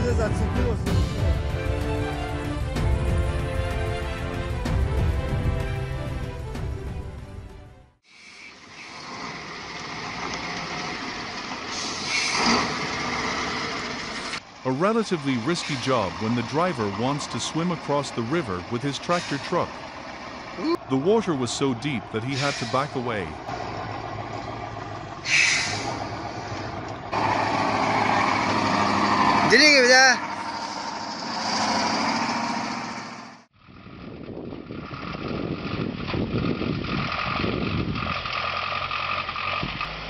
A relatively risky job when the driver wants to swim across the river with his tractor truck. The water was so deep that he had to back away.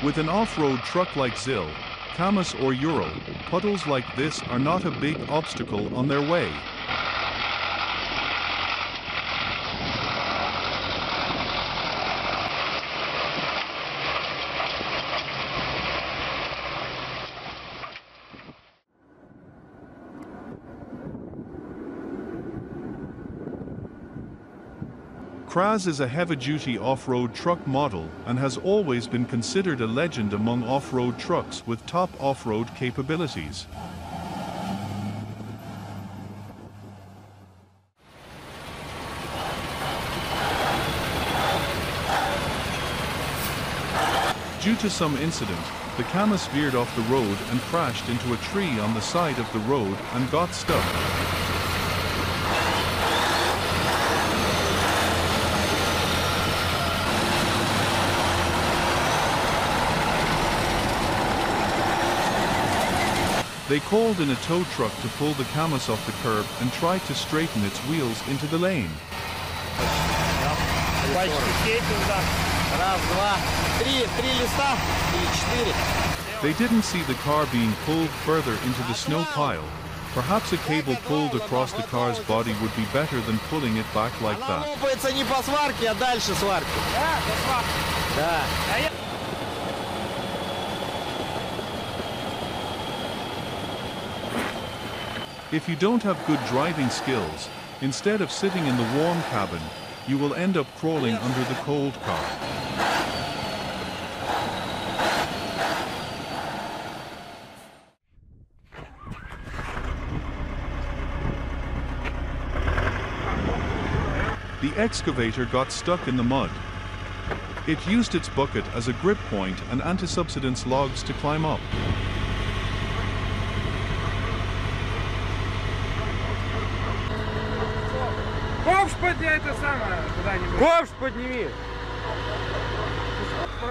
With an off-road truck like ZIL, KAMAZ or Ural, puddles like this are not a big obstacle on their way. Kraz is a heavy-duty off-road truck model and has always been considered a legend among off-road trucks with top off-road capabilities. Due to some incident, the KAMAZ veered off the road and crashed into a tree on the side of the road and got stuck. They called in a tow truck to pull the KAMAZ off the curb and tried to straighten its wheels into the lane. They didn't see the car being pulled further into the snow pile. Perhaps a cable pulled across the car's body would be better than pulling it back like that. If you don't have good driving skills, instead of sitting in the warm cabin, you will end up crawling under the cold car. The excavator got stuck in the mud. It used its bucket as a grip point and anti-subsidence logs to climb up. это самое куда-нибудь. Ковш подними.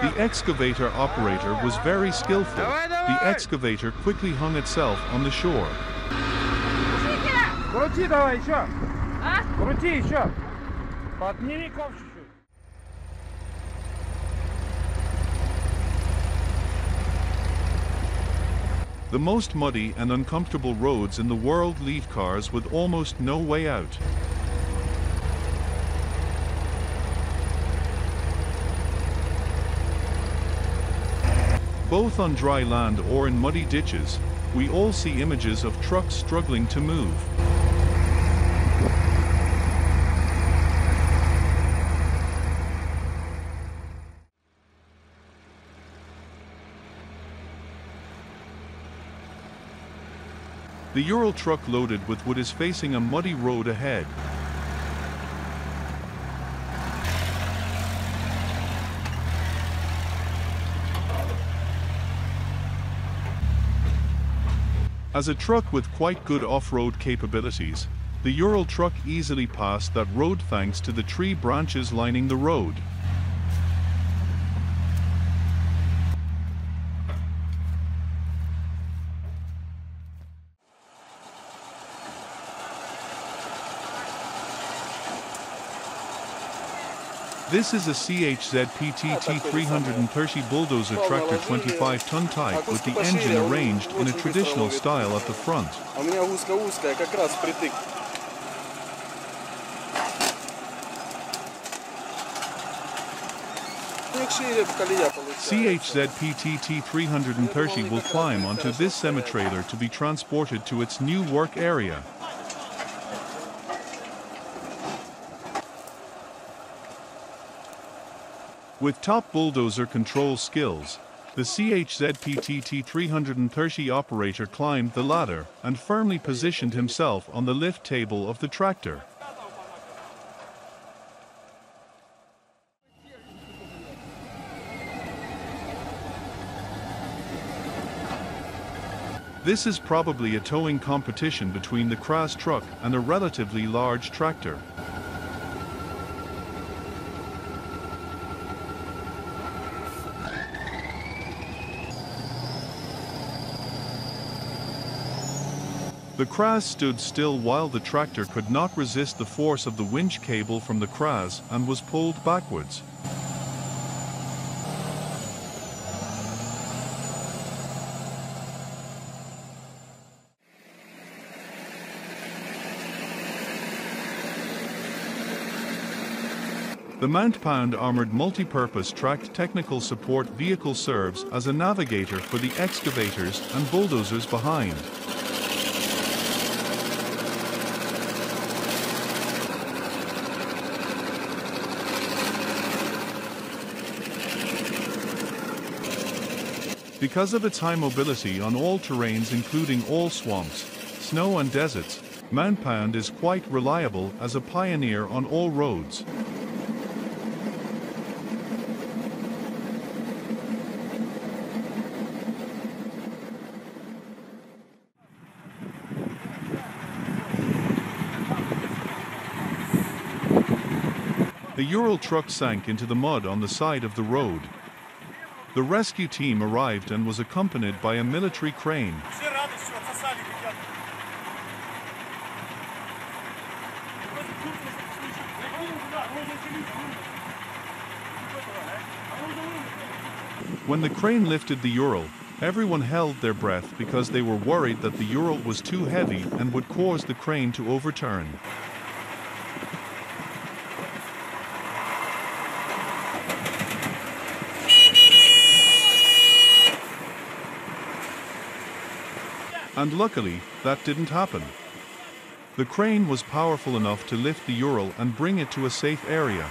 The excavator operator was very skillful. The excavator quickly hung itself on the shore. Крути давай еще. Крути еще. Подними ковш чуть-чуть. The most muddy and uncomfortable roads in the world leave cars with almost no way out. Both on dry land or in muddy ditches, we all see images of trucks struggling to move. The Ural truck loaded with wood is facing a muddy road ahead. As a truck with quite good off-road capabilities, the Ural truck easily passed that road thanks to the tree branches lining the road. This is a CHZPTT 330 bulldozer tractor 25 ton type with the engine arranged in a traditional style at the front. CHZPTT 330 will climb onto this semi-trailer to be transported to its new work area. With top bulldozer control skills, The CHZPTT 330 operator climbed the ladder and firmly positioned himself on the lift table of the tractor. This is probably a towing competition between the KrAZ truck and a relatively large tractor. The KrAZ stood still while the tractor could not resist the force of the winch cable from the KrAZ and was pulled backwards. The Mount Pound Armored Multi-Purpose Tracked Technical Support Vehicle serves as a navigator for the excavators and bulldozers behind. Because of its high mobility on all terrains including all swamps, snow and deserts, Mount Pound is quite reliable as a pioneer on all roads. The Ural truck sank into the mud on the side of the road. The rescue team arrived and was accompanied by a military crane. When the crane lifted the Ural, everyone held their breath because they were worried that the Ural was too heavy and would cause the crane to overturn. And luckily, that didn't happen. The crane was powerful enough to lift the Ural and bring it to a safe area.